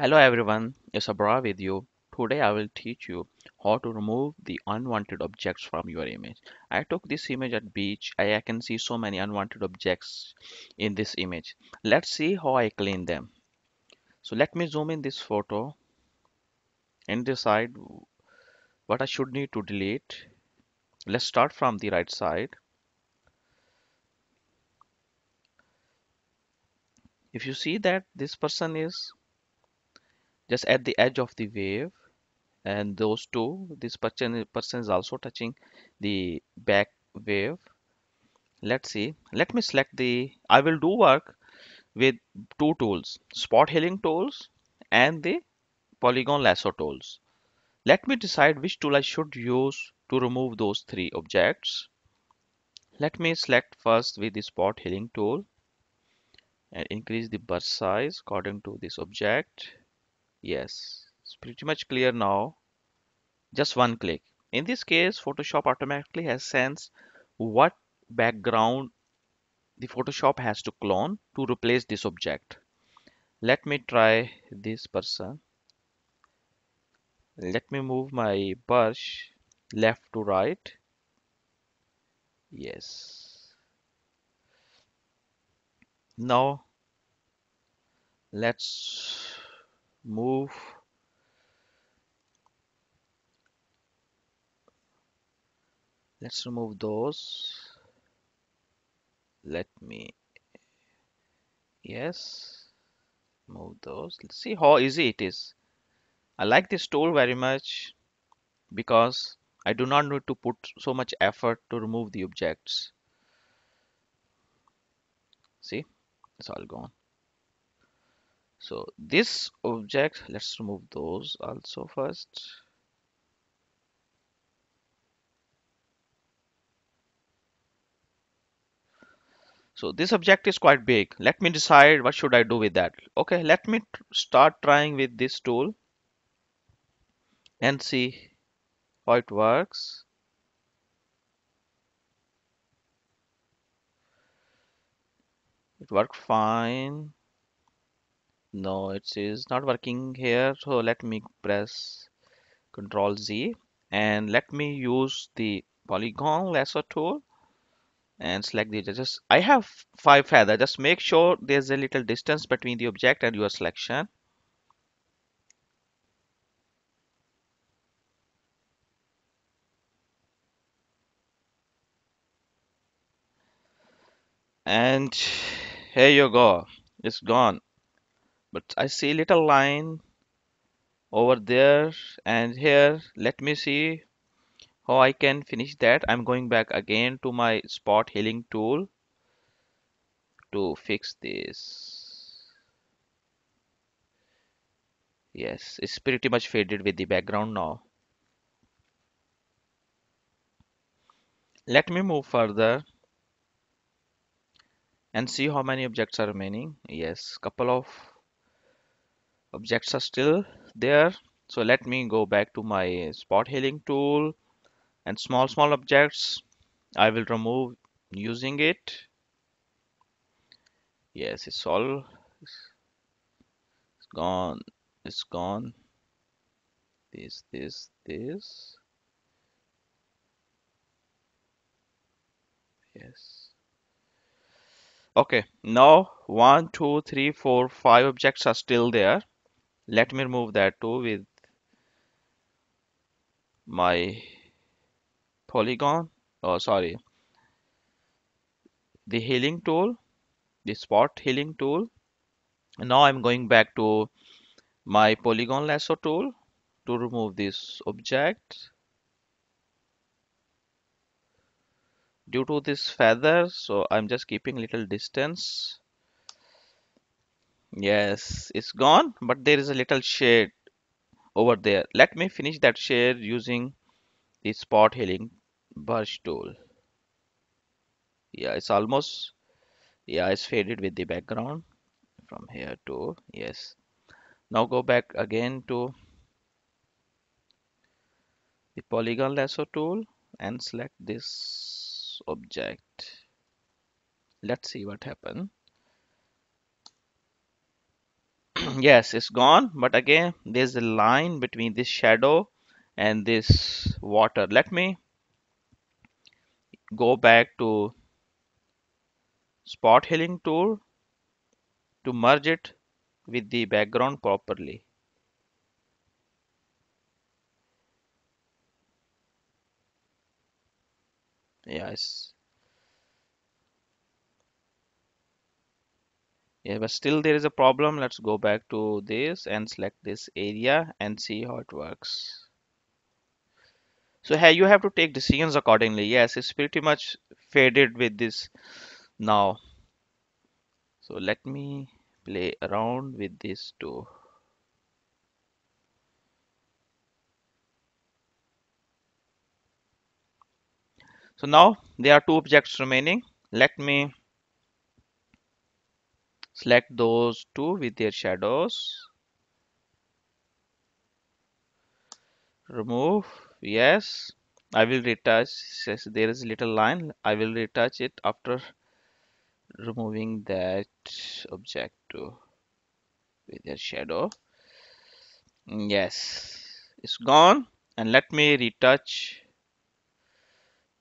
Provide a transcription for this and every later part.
Hello everyone, it's Abra with you. Today I will teach you how to remove the unwanted objects from your image. I took this image at beach. I, I can see so many unwanted objects in this image. Let's see how I clean them. So let me zoom in this photo and decide what I should need to delete. Let's start from the right side. If you see that this person is just at the edge of the wave. And those two this person person is also touching the back wave. Let's see. Let me select the I will do work with two tools spot healing tools and the polygon lasso tools. Let me decide which tool I should use to remove those three objects. Let me select first with the spot healing tool and increase the brush size according to this object yes. It's pretty much clear now. Just one click. In this case photoshop automatically has sense what background the photoshop has to clone to replace this object. Let me try this person. Let me move my brush left to right. Yes. Now let's move. Let's remove those. Let me yes move those. Let's see how easy it is. I like this tool very much because I do not need to put so much effort to remove the objects. See it's all gone so this object let's remove those also first So this object is quite big. Let me decide what should I do with that. Okay, let me start trying with this tool and see how it works. It worked fine. No, it is not working here. So let me press Control Z and let me use the polygon lasso tool and select the just I have five feather. Just make sure there's a little distance between the object and your selection. And here you go. It's gone but I see a little line over there and here. Let me see how I can finish that. I'm going back again to my spot healing tool to fix this. Yes it's pretty much faded with the background now. Let me move further and see how many objects are remaining. Yes couple of objects are still there. So let me go back to my spot healing tool and small small objects. I will remove using it. Yes it's all it's gone it's gone. This this this. Yes. Okay now one two three four five objects are still there let me remove that too with my polygon. Oh sorry. The healing tool the spot healing tool. And now I'm going back to my polygon lasso tool to remove this object. Due to this feather so I'm just keeping little distance yes it's gone but there is a little shade over there. Let me finish that shade using the spot healing brush tool. Yeah it's almost yeah it's faded with the background from here to yes. Now go back again to the polygon lasso tool and select this object. Let's see what happens yes it's gone but again there's a line between this shadow and this water. Let me go back to spot healing tool to merge it with the background properly. Yes yeah but still there is a problem. Let's go back to this and select this area and see how it works. So hey you have to take decisions accordingly. Yes it's pretty much faded with this now. So let me play around with this too. So now there are two objects remaining. Let me select those two with their shadows. Remove. Yes. I will retouch. Says there is a little line. I will retouch it after removing that object with their shadow. Yes. It's gone. And let me retouch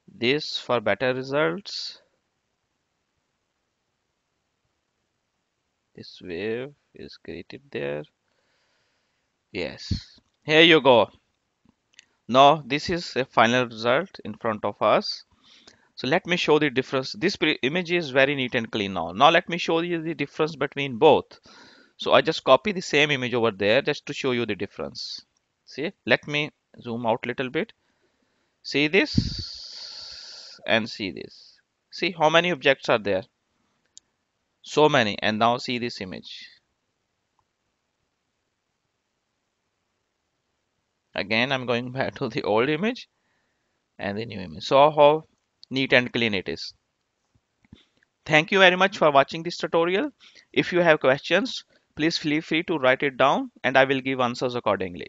this for better results this wave is created there? Yes. Here you go. Now this is a final result in front of us. So let me show the difference. This image is very neat and clean now. Now let me show you the difference between both. So I just copy the same image over there just to show you the difference. See let me zoom out a little bit. See this and see this. See how many objects are there so many and now see this image. Again I'm going back to the old image and the new image. So how neat and clean it is. Thank you very much for watching this tutorial. If you have questions please feel free to write it down and I will give answers accordingly